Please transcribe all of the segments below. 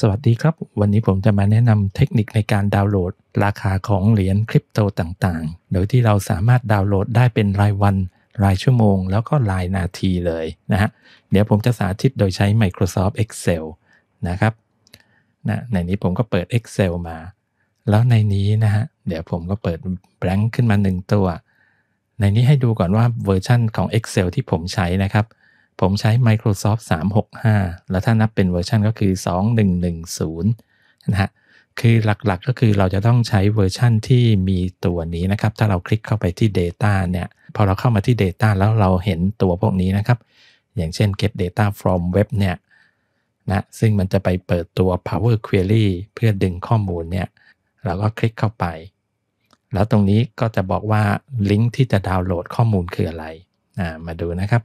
สวัสดีครับ วันนี้ผมจะมาแนะนำเทคนิคในการดาวน์โหลด ราคาของเหรียญคริปโตต่างๆ โดยที่เราสามารถดาวน์โหลดได้เป็นรายวัน รายชั่วโมง แล้วก็รายนาทีเลยนะฮะ เดี๋ยวผมจะสาธิตโดยใช้ Microsoft Excel นะครับนะในนี้ผมก็เปิด Excel มา แล้วในนี้นะฮะ เดี๋ยวผมก็เปิด blank ขึ้นมา 1 ตัว ในนี้ให้ดูก่อนว่าเวอร์ชันของ Excel ที่ผมใช้นะครับ ผมใช้ Microsoft 365 แล้วถ้านับเป็นเวอร์ชันก็คือ 2110 นะฮะ คือหลักๆก็คือเราจะต้องใช้เวอร์ชันที่มีตัวนี้นะครับ ถ้าเราคลิกเข้าไปที่ Data เนี่ย พอเราเข้ามาที่ Data แล้วเราเห็นตัวพวกนี้นะครับ อย่างเช่น get data from web เนี่ยนะซึ่งมันจะไปเปิดตัว Power Query เพื่อดึงข้อมูลเนี่ยเราก็คลิกเข้าไป แล้วตรงนี้ก็จะบอกว่าลิงก์ที่จะดาวน์โหลดข้อมูลคืออะไรอ่ามาดูนะครับ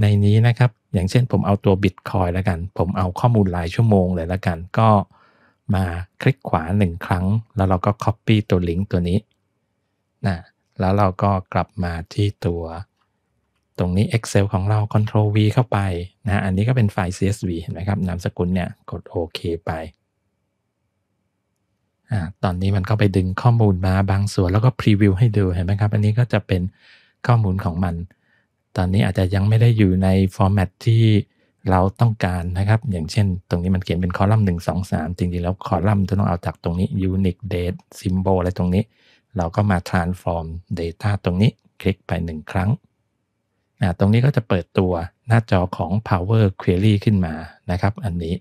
ในนี้นะครับ อย่างเช่นผมเอาตัว Bitcoin แล้วกัน ผมเอาข้อมูลรายชั่วโมงเลยแล้วกัน ก็มาคลิกขวาหนึ่งครั้ง แล้วเราก็ Copy ตัวลิงก์ตัวนี้นะแล้วเราก็กลับมาที่ตัว ตรงนี้ Excel ของเรา Ctrl V เข้าไปนะอันนี้ก็เป็นไฟล์ CSV เห็นไหมครับนามสกุลเนี่ยกดโอเคไปอตอนนี้มันก็ไปดึงข้อมูลมาบางส่วนแล้วก็พรีวิวให้ดูเห็นไหมครับ อันนี้ก็จะเป็นข้อมูลของมัน ตอนนี้อาจจะยังไม่ได้อยู่ในฟอร์แมตที่เราต้องการนะครับ อย่างเช่น ตรงนี้มันเขียนเป็นคอลัมน์หนึ่งสองสามจริงๆแล้วคอลัมน์จะต้องเอาจากตรงนี้ unique date symbol อะไรตรงนี้ เราก็มา transform data ตรงนี้คลิกไปหนึ่งครั้งนะตรงนี้ก็จะเปิดตัวหน้าจอของ power query ขึ้นมานะครับ อันนี้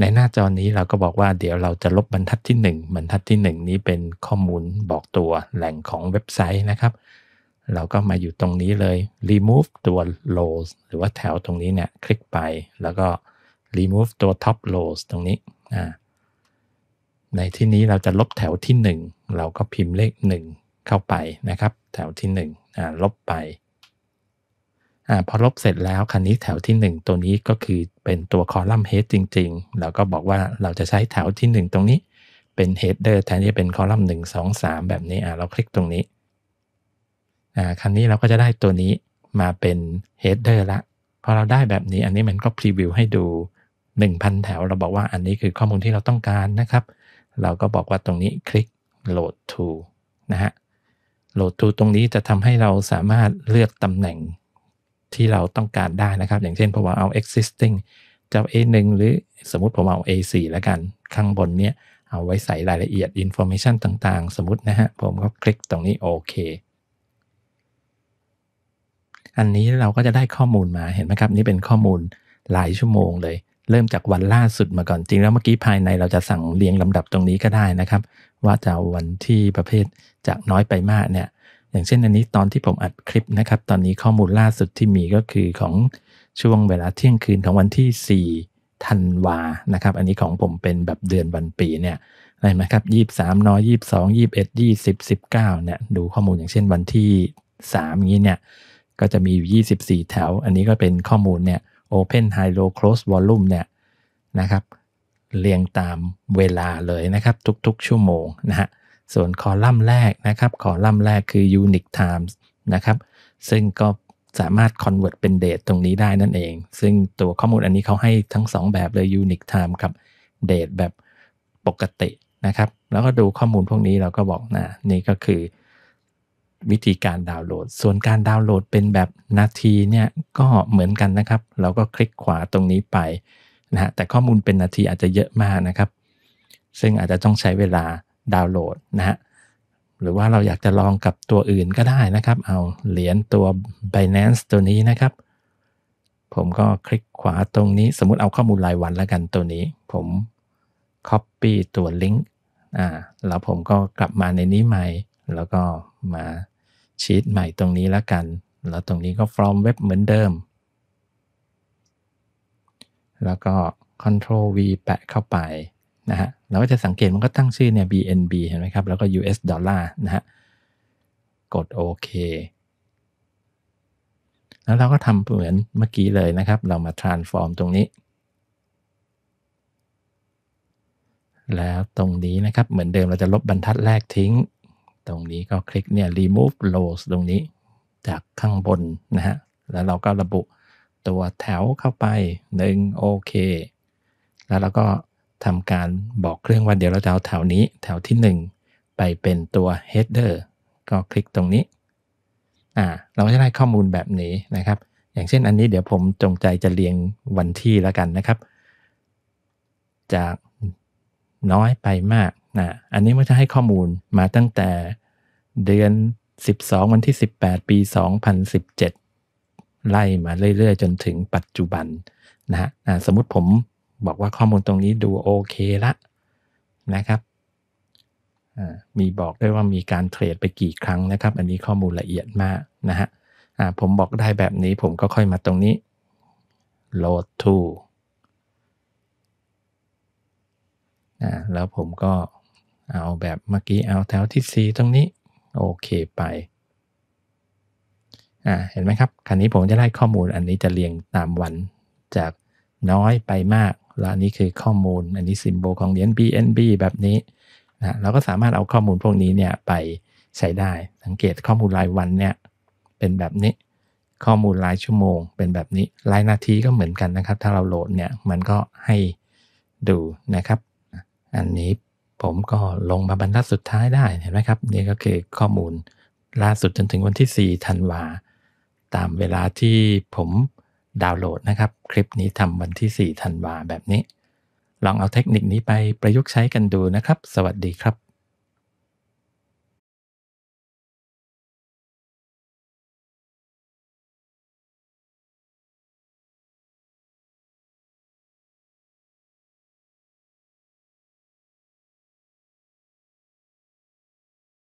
ในหน้าจอนี้เราก็บอกว่าเดี๋ยวเราจะลบบรรทัดที่ 1 บรรทัดที่ 1 นี้เป็นข้อมูลบอกตัวแหล่งของเว็บไซต์นะครับ เราก็มาอยู่ตรงนี้เลย remove ตัว rows หรือว่าแถวตรงนี้เนี่ยคลิกไปแล้วก็ remove ตัว top rows ตรงนี้ในที่นี้เราจะลบแถวที่ 1 เราก็พิมพ์เลข 1 เข้าไปนะครับ แถวที่1ลบไปอพอลบเสร็จแล้วคันนี้แถวที่ 1 ตัวนี้ก็คือเป็นตัวคอลัมน์ head จริงๆ เราก็บอกว่าเราจะใช้แถวที่ 1 ตรงนี้เป็น header แทนที่เป็นคอลัมน์1 2 3 แบบนี้เราคลิกตรงนี้ ครั้นี้เราก็จะได้ตัวนี้มาเป็น header ละพอเราได้แบบนี้อันนี้มันก็พรีวิวให้ดู 1,000 แถว เราบอกว่าอันนี้คือข้อมูลที่เราต้องการนะครับ เราก็บอกว่าตรงนี้คลิก load to นะฮะ load to ตรงนี้จะทำให้เราสามารถเลือกตำแหน่งที่เราต้องการได้นะครับ อย่างเช่นผมเอา existing จะ A1 หรือสมมุติผมเอา A4 แล้วกัน ข้างบนเนี้ยเอาไว้ใส่รายละเอียด information ต่างๆ สมมตินะฮะ ผมก็คลิกตรงนี้โอเค อันนี้เราก็จะได้ข้อมูลมาเห็นไหมครับ นี่เป็นข้อมูลหลายชั่วโมงเลย เริ่มจากวันล่าสุดมาก่อนจริงแล้วเมื่อกี้ภายในเราจะสั่งเรียงลำดับตรงนี้ก็ได้นะครับ ว่าจะวันที่ประเภทจากน้อยไปมากเนี่ยอย่างเช่นอันนี้ตอนที่ผมอัดคลิปนะครับ ตอนนี้ข้อมูลล่าสุดที่มีก็คือของช่วงเวลาเที่ยงคืนของวันที่ 4 ธันวานะครับ อันนี้ของผมเป็นแบบเดือนวันปีเนี่ยเห็นไหมครับยี่สามน้อยยี่สองยี่สิบเอ็ดยี่สิบสิบเก้าเนี่ยดูข้อมูลอย่างเช่นวันที่สามอย่างนี้เนี่ย ก็จะมีอยู่ 24 แถว อันนี้ก็เป็นข้อมูลเนี่ย Open High Low Close Volume เนี่ยนะครับเรียงตามเวลาเลยนะครับ ทุกๆ ชั่วโมงนะฮะส่วนคอลัมน์แรกนะครับ คอลัมน์แรกคือ Unique Times นะครับ ซึ่งก็สามารถ convert เป็นเดทตรงนี้ได้นั่นเอง ซึ่งตัวข้อมูลอันนี้เขาให้ทั้ง 2 แบบเลย Unique Time กับเดทแบบปกตินะครับ แล้วก็ดูข้อมูลพวกนี้เราก็บอกนะนี่ก็คือ วิธีการดาวน์โหลด ส่วนการดาวน์โหลดเป็นแบบนาทีเนี่ยก็เหมือนกันนะครับ เราก็คลิกขวาตรงนี้ไปนะฮะแต่ข้อมูลเป็นนาทีอาจจะเยอะมากนะครับ ซึ่งอาจจะต้องใช้เวลาดาวน์โหลดนะฮะหรือว่าเราอยากจะลองกับตัวอื่นก็ได้นะครับ เอาเหรียญตัว Binance ตัวนี้นะครับ ผมก็คลิกขวาตรงนี้ สมมุติเอาข้อมูลรายวันแล้วกันตัวนี้ ผม Copy ตัวลิงก์อ่าแล้วผมก็กลับมาในนี้ใหม่ แล้วก็มาชีตใหม่ตรงนี้แล้วกัน แล้วตรงนี้ก็ from web เหมือนเดิม แล้วก็ control v แปะเข้าไปนะฮะเราก็จะสังเกตมันก็ตั้งชื่อเนี่ย BNB เห็นไหมครับ แล้วก็ US ดอลลาร์นะฮะ กดโอเค แล้วเราก็ทำเหมือนเมื่อกี้เลยนะครับ เรามา transform ตรงนี้ แล้วตรงนี้นะครับ เหมือนเดิมเราจะลบบรรทัดแรกทิ้ง ตรงนี้ก็คลิกเนี่ย remove rows ตรงนี้จากข้างบนนะฮะ แล้วเราก็ระบุตัวแถวเข้าไปหนึ่งโอเค แล้วเราก็ทำการบอกเครื่องว่าเดี๋ยวเราจะเอาแถวนี้แถวที่ 1 ไปเป็นตัว header ก็คลิกตรงนี้ อ่า เราก็จะได้ข้อมูลแบบนี้นะครับ อย่างเช่นอันนี้เดี๋ยวผมจงใจจะเรียงวันที่แล้วกันนะครับ จากน้อยไปมากนะอันนี้มันจะให้ข้อมูลมาตั้งแต่ เดือน 12 วันที่ 18 ปี 2017 ไล่มาเรื่อยๆ จนถึงปัจจุบันนะฮะสมมติผมบอกว่าข้อมูลตรงนี้ดูโอเคละนะครับมีบอกด้วยว่ามีการเทรดไปกี่ครั้งนะครับ อันนี้ข้อมูลละเอียดมากนะฮะผมบอกได้แบบนี้ผมก็ค่อยมาตรงนี้ load to แล้วผมก็เอาแบบเมื่อกี้เอาแถวที่ 4 ตรงนี้ โอเคไปอ่าเห็นไหมครับคันนี้ผมจะได้ข้อมูลอันนี้จะเรียงตามวันจากน้อยไปมากแล้วนี้คือข้อมูลอันนี้สิมโบของเหรียญ BNB แบบนี้นะเราก็สามารถเอาข้อมูลพวกนี้เนี่ยไปใช้ได้ สังเกตข้อมูลรายวันเนี่ยเป็นแบบนี้ ข้อมูลรายชั่วโมง เป็นแบบนี้รายนาทีก็เหมือนกันนะครับ ถ้าเราโหลดเนี่ยมันก็ให้ดูนะครับ อันนี้ ผมก็ลงมาบรรทัดสุดท้ายได้เห็นไหมครับนี่ก็คือข้อมูลล่าสุดจนถึงวันที่ 4 ธันวา ตามเวลาที่ผมดาวน์โหลดนะครับ คลิปนี้ทำวันที่ 4 ธันวาแบบนี้ ลองเอาเทคนิคนี้ไปประยุกต์ใช้กันดูนะครับ สวัสดีครับ